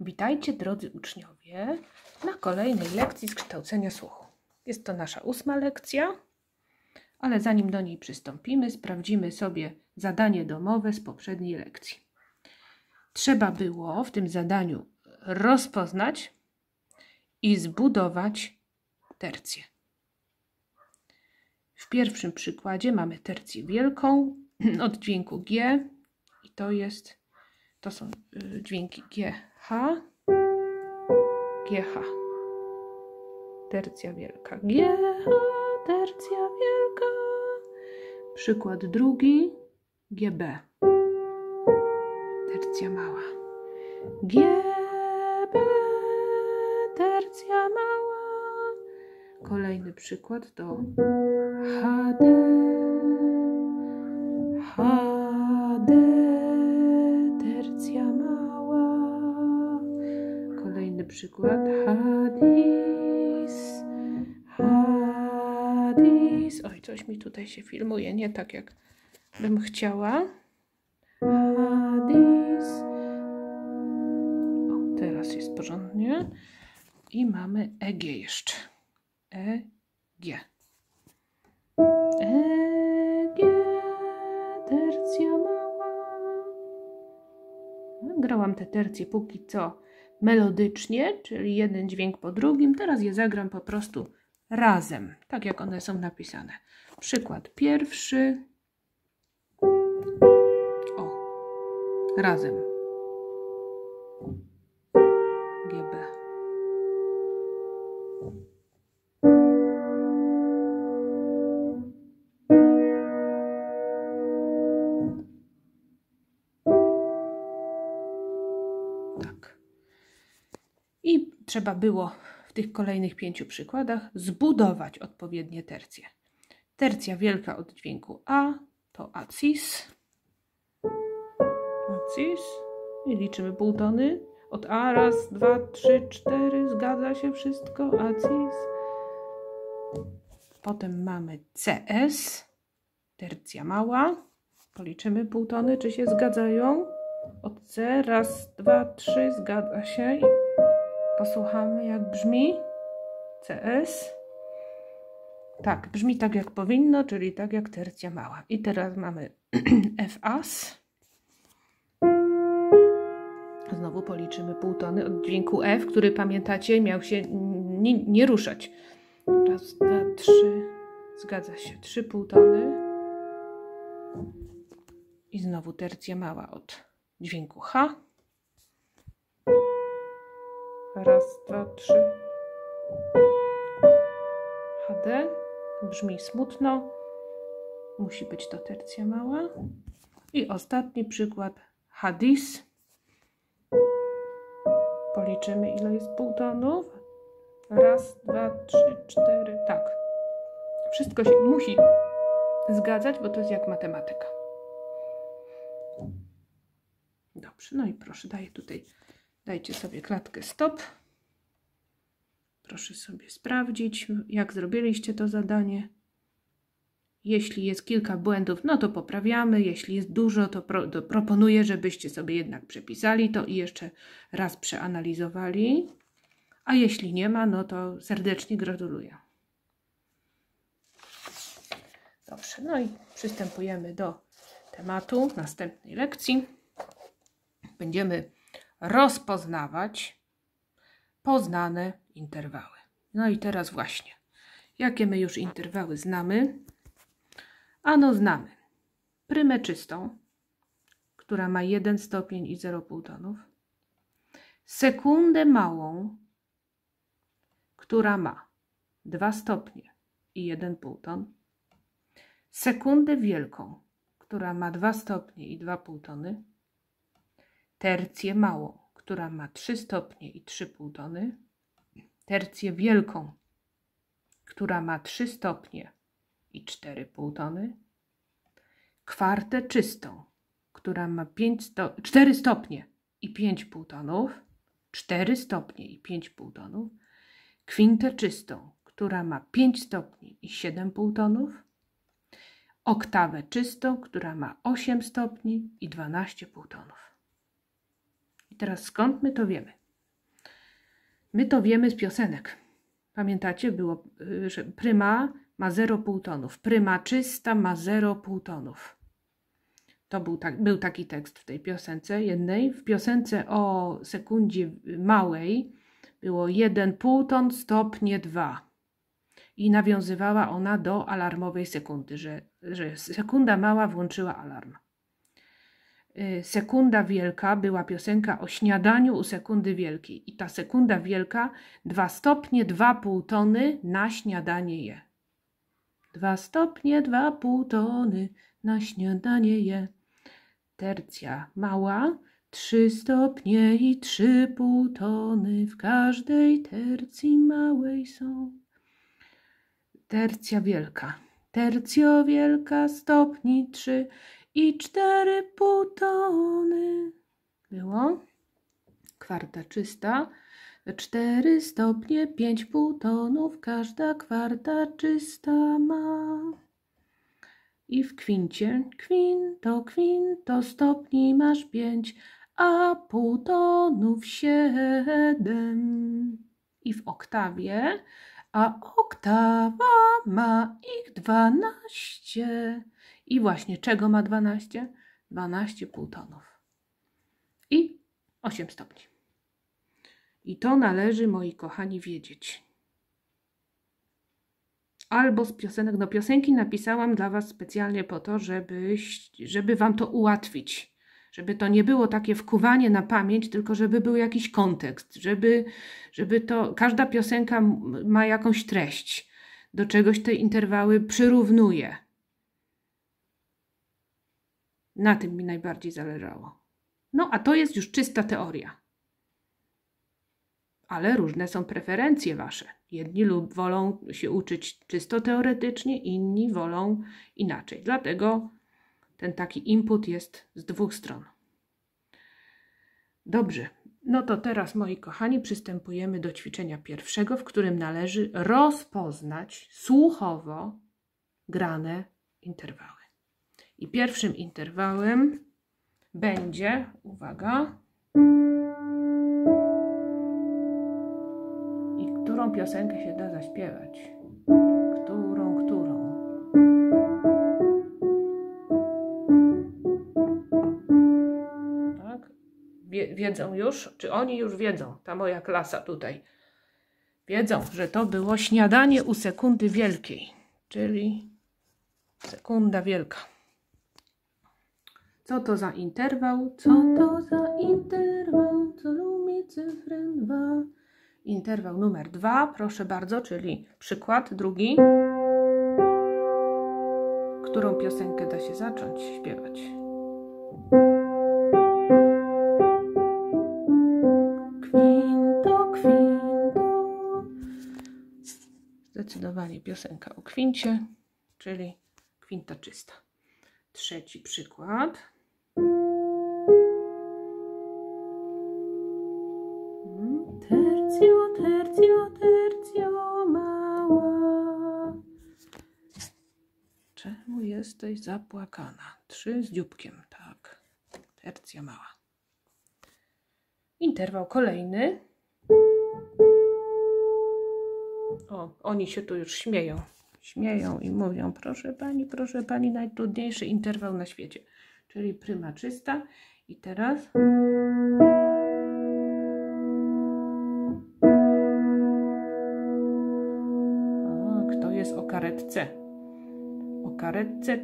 Witajcie drodzy uczniowie na kolejnej lekcji z kształcenia słuchu. Jest to nasza ósma lekcja, ale zanim do niej przystąpimy, sprawdzimy sobie zadanie domowe z poprzedniej lekcji. Trzeba było w tym zadaniu rozpoznać i zbudować tercję. W pierwszym przykładzie mamy tercję wielką od dźwięku G i to jest to są y, dźwięki G, H, GH. Tercja wielka. GH, tercja wielka. Przykład drugi. GB. Tercja mała. GB, tercja mała. Kolejny przykład to HD. HD, przykład. Hadis. Hadis. Oj, coś mi tutaj się filmuje, nie tak jak bym chciała. Hadis. O, teraz jest porządnie. I mamy EG jeszcze. EG. EG, tercja mała. Grałam te tercje póki co melodycznie, czyli jeden dźwięk po drugim. Teraz je zagram po prostu razem, tak jak one są napisane. Przykład pierwszy. O, razem. GB. Trzeba było w tych kolejnych pięciu przykładach zbudować odpowiednie tercje. Tercja wielka od dźwięku A to acis. Acis. I liczymy półtony. Od A raz, dwa, trzy, cztery. Zgadza się wszystko. Acis. Potem mamy CS. Tercja mała. Policzymy półtony, czy się zgadzają. Od C raz, dwa, trzy. Zgadza się. Posłuchamy, jak brzmi CS. Tak, brzmi tak, jak powinno, czyli tak jak tercja mała. I teraz mamy FAS. Znowu policzymy półtony od dźwięku F, który pamiętacie, miał się nie, nie ruszać. Raz, dwa, trzy. Zgadza się. Trzy półtony. I znowu tercja mała od dźwięku H. Raz, dwa, trzy. HD. Brzmi smutno. Musi być to tercja mała. I ostatni przykład. Hadis. Policzymy, ile jest półtonów. Raz, dwa, trzy, cztery. Tak. Wszystko się musi zgadzać, bo to jest jak matematyka. Dobrze, no i proszę, daję tutaj Dajcie sobie klatkę stop. Proszę sobie sprawdzić, jak zrobiliście to zadanie. Jeśli jest kilka błędów, no to poprawiamy. Jeśli jest dużo, to, pro, to proponuję, żebyście sobie jednak przepisali to i jeszcze raz przeanalizowali. A jeśli nie ma, no to serdecznie gratuluję. Dobrze, no i przystępujemy do tematu następnej lekcji. Będziemy rozpoznawać poznane interwały. No i teraz właśnie, jakie my już interwały znamy? Ano znamy prymę czystą, która ma 1 stopień i 0,5 tonów, sekundę małą, która ma 2 stopnie i 1,5 ton, sekundę wielką, która ma 2 stopnie i 2,5 tony, tercję małą, która ma 3 stopnie i 3,5 tony, tercję wielką, która ma 3 stopnie i 4,5 tony, kwartę czystą, która ma 5 sto 4 stopnie i 5,5 tonów, 4 stopnie i 5,5 tonów, kwintę czystą, która ma 5 stopni i 7,5 tonów, oktawę czystą, która ma 8 stopni i 12,5 tonów. I teraz skąd my to wiemy? My to wiemy z piosenek. Pamiętacie, było, y, że pryma ma 0,5 tonów, pryma czysta ma 0,5 tonów. To był, tak, był taki tekst w tej piosence jednej. W piosence o sekundzie małej było 1,5 ton stopnie 2. I nawiązywała ona do alarmowej sekundy, że, że sekunda mała włączyła alarm. Y, sekunda wielka była piosenka o śniadaniu u sekundy wielkiej. I ta sekunda wielka, 2 stopnie, 2,5 tony na śniadanie je. 2 stopnie, 2,5 tony na śniadanie je. Tercja mała, 3 stopnie i 3,5 tony w każdej tercji małej są. Tercja wielka, tercjo wielka, stopni 3 i 4,5 tony. Było? Kwarta czysta, 4 stopnie, 5,5 tonów, każda kwarta czysta ma. I w kwincie, kwin to kwin, to stopni masz pięć, a pół tonów siedem. I w oktawie, a oktawa ma ich dwanaście. I właśnie czego ma dwanaście? Dwanaście pół tonów. I osiem stopni. I to należy, moi kochani, wiedzieć. Albo z piosenek. No, piosenki napisałam dla Was specjalnie po to, żeby, żeby Wam to ułatwić. Żeby to nie było takie wkuwanie na pamięć, tylko żeby był jakiś kontekst, żeby, żeby to. Każda piosenka ma jakąś treść, do czegoś te interwały przyrównuje. Na tym mi najbardziej zależało. No, a to jest już czysta teoria ale różne są preferencje wasze. Jedni lub wolą się uczyć czysto teoretycznie, inni wolą inaczej. Dlatego ten taki input jest z dwóch stron. Dobrze, no to teraz, moi kochani, przystępujemy do ćwiczenia pierwszego, w którym należy rozpoznać słuchowo grane interwały. I pierwszym interwałem będzie, uwaga, którą piosenkę się da zaśpiewać. Którą, którą. Tak? wiedzą już, czy oni już wiedzą, ta moja klasa tutaj. Wiedzą, że to było śniadanie u sekundy wielkiej, czyli sekunda wielka. Co to za interwał? Co to za interwał? Co lubi cyfrę dwa? interwał numer dwa, proszę bardzo, czyli przykład drugi. Którą piosenkę da się zacząć śpiewać? Kwinto, kwinto. Zdecydowanie piosenka o kwincie, czyli kwinta czysta. Trzeci przykład. Tercio, tercio, tercio mała. Czemu jesteś zapłakana? Trzy z dzióbkiem, tak. Tercja mała. Interwał kolejny. O, oni się tu już śmieją. Śmieją i mówią, proszę pani, proszę pani, najtrudniejszy interwał na świecie. Czyli pryma czysta. I teraz... karetce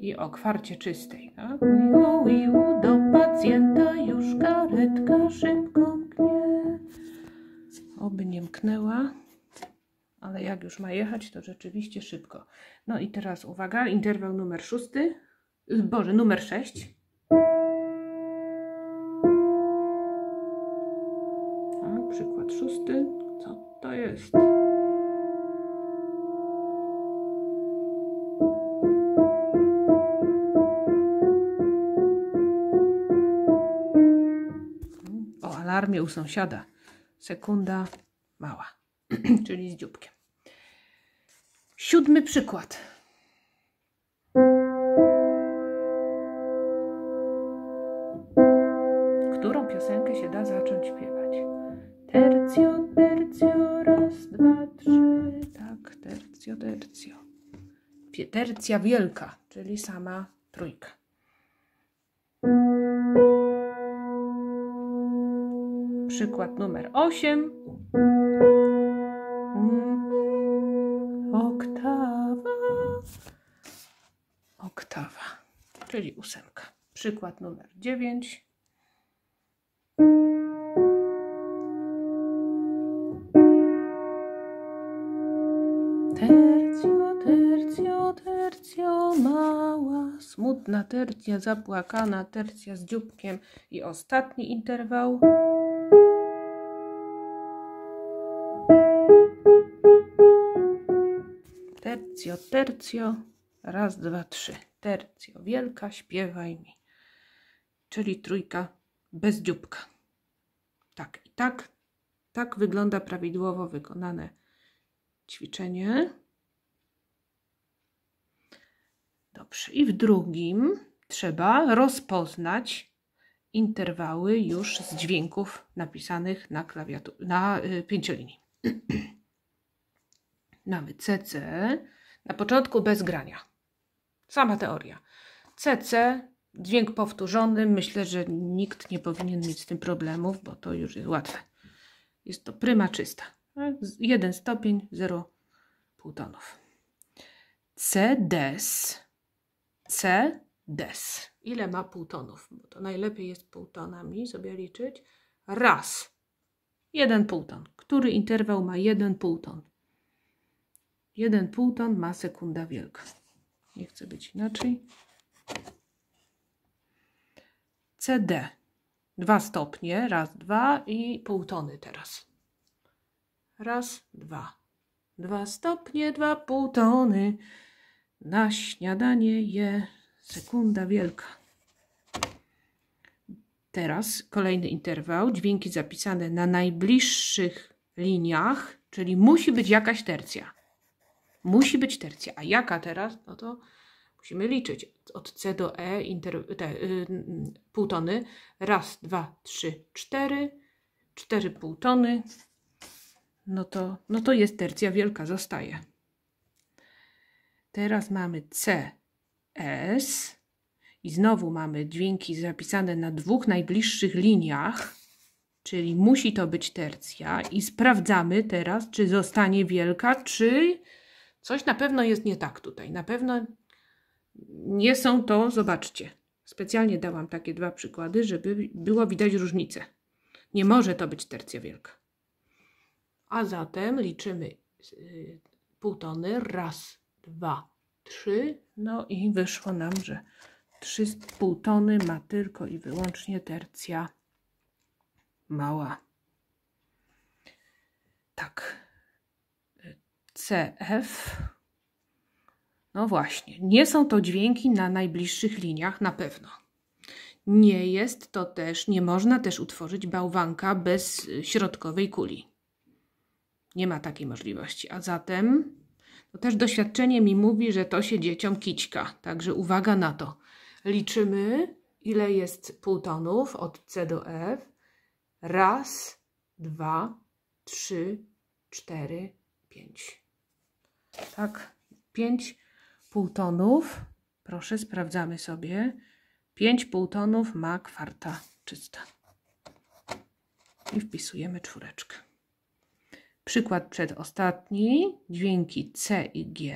i o kwarcie czystej. Tak? Iu, iu, do pacjenta już karetka szybko mknie. Oby nie mknęła, ale jak już ma jechać, to rzeczywiście szybko. No i teraz uwaga, interwał numer szósty. Boże, numer sześć. Tak, przykład szósty. Co to jest? Alarmie u sąsiada. Sekunda mała, czyli z dzióbkiem. Siódmy przykład. Którą piosenkę się da zacząć śpiewać? Tercjo, tercjo, raz, dwa, trzy. Tak, tercjo, tercjo. Wie- Tercja wielka, czyli sama trójka. Przykład numer 8. Oktawa. Oktawa, czyli ósemka. Przykład numer 9. Tercjo, tercjo, tercjo, mała, smutna tercja, zapłakana tercja z dzióbkiem i ostatni interwał. Tercjo, tercjo, raz, dwa, trzy. Tercjo, wielka, śpiewaj mi. Czyli trójka bez dzióbka. Tak i tak, tak wygląda prawidłowo wykonane ćwiczenie. Dobrze. I w drugim trzeba rozpoznać interwały już z dźwięków napisanych na klawiaturze, na y, pięciolinii. Mamy CC, na początku bez grania. Sama teoria. CC, dźwięk powtórzony. Myślę, że nikt nie powinien mieć z tym problemów, bo to już jest łatwe. Jest to pryma czysta. Jeden stopień, 0,5 tonów. C des. C des. Ile ma półtonów? Bo to najlepiej jest półtonami sobie liczyć. Raz. Jeden półton. Który interwał ma jeden półton? Jeden półton ma sekunda wielka. Nie chcę być inaczej. CD. Dwa stopnie. Raz, dwa i półtony teraz. Raz, dwa. Dwa stopnie, dwa półtony. Na śniadanie je sekunda wielka. Teraz kolejny interwał. Dźwięki zapisane na najbliższych liniach, czyli musi być jakaś tercja. Musi być tercja. A jaka teraz? No to musimy liczyć. Od C do E inter, te, y, y, półtony. Raz, dwa, trzy, cztery. Cztery półtony. No to, no to jest tercja wielka, zostaje. Teraz mamy C, S i znowu mamy dźwięki zapisane na dwóch najbliższych liniach, czyli musi to być tercja i sprawdzamy teraz, czy zostanie wielka, czy coś na pewno jest nie tak tutaj. Na pewno nie są to, zobaczcie, specjalnie dałam takie dwa przykłady, żeby było widać różnicę. Nie może to być tercja wielka. A zatem liczymy y, półtony. Raz, dwa, trzy. No i wyszło nam, że trzy półtony ma tylko i wyłącznie tercja mała. Tak. CF. No właśnie, nie są to dźwięki na najbliższych liniach na pewno. Nie jest to też, nie można też utworzyć bałwanka bez środkowej kuli. Nie ma takiej możliwości. A zatem to też doświadczenie mi mówi, że to się dzieciom kićka. Także uwaga na to. Liczymy, ile jest półtonów od C do F. Raz, dwa, trzy, cztery, pięć. Tak, pięć półtonów. Proszę, sprawdzamy sobie. Pięć półtonów ma kwarta czysta. I wpisujemy czwóreczkę. Przykład przedostatni, dźwięki C i G,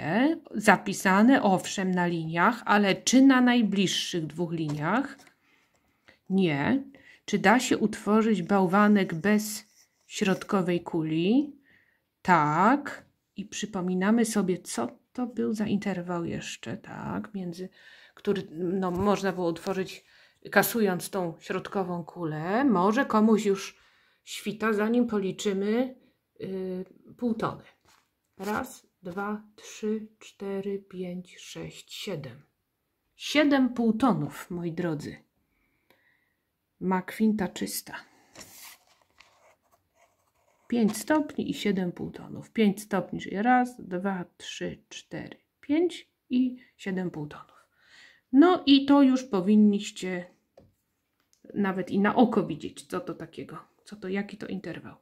zapisane owszem na liniach, ale czy na najbliższych dwóch liniach? Nie. Czy da się utworzyć bałwanek bez środkowej kuli? Tak. I przypominamy sobie, co to był za interwał jeszcze, tak, między, który no, można było utworzyć kasując tą środkową kulę. Może komuś już świta, zanim policzymy yy, półtony. Raz, dwa, trzy, cztery, pięć, sześć, siedem. Siedem półtonów, moi drodzy. Ma kwinta czysta. 5 stopni i 7 półtonów. 5 stopni, czyli raz, dwa, trzy, cztery, pięć i 7 półtonów. No i to już powinniście nawet i na oko widzieć, co to takiego co to, jaki to interwał.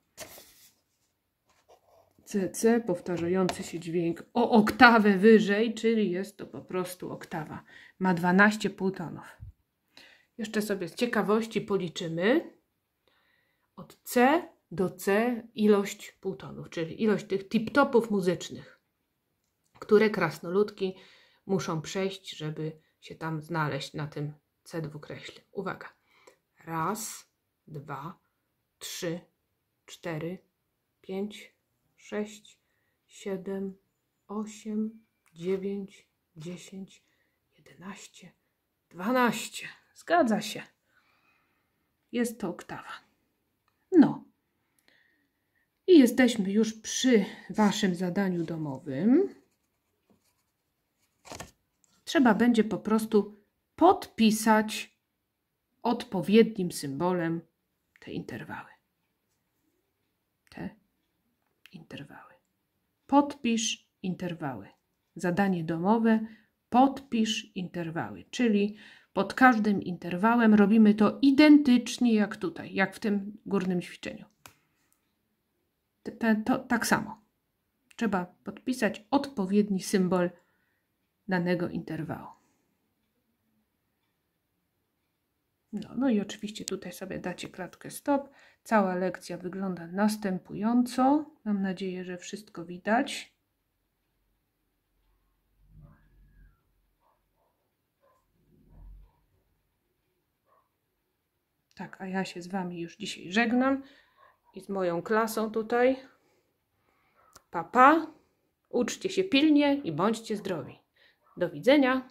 CC, powtarzający się dźwięk o oktawę wyżej, czyli jest to po prostu oktawa. Ma 12 półtonów. Jeszcze sobie z ciekawości policzymy od C do C ilość półtonów, czyli ilość tych tip-topów muzycznych, które krasnoludki muszą przejść, żeby się tam znaleźć na tym C dwukreśle. Uwaga. Raz, dwa, trzy, cztery, pięć, sześć, siedem, osiem, dziewięć, dziesięć, jedenaście, dwanaście. Zgadza się. Jest to oktawa. No. I jesteśmy już przy Waszym zadaniu domowym. Trzeba będzie po prostu podpisać odpowiednim symbolem te interwały. Te interwały. Podpisz interwały. Zadanie domowe podpisz interwały, czyli pod każdym interwałem robimy to identycznie jak tutaj, jak w tym górnym ćwiczeniu. To, to, tak samo. Trzeba podpisać odpowiedni symbol danego interwału. No, no i oczywiście tutaj sobie dacie klatkę stop. Cała lekcja wygląda następująco. Mam nadzieję, że wszystko widać. Tak, a ja się z Wami już dzisiaj żegnam i z moją klasą tutaj. Papa, pa. uczcie się pilnie i bądźcie zdrowi. Do widzenia.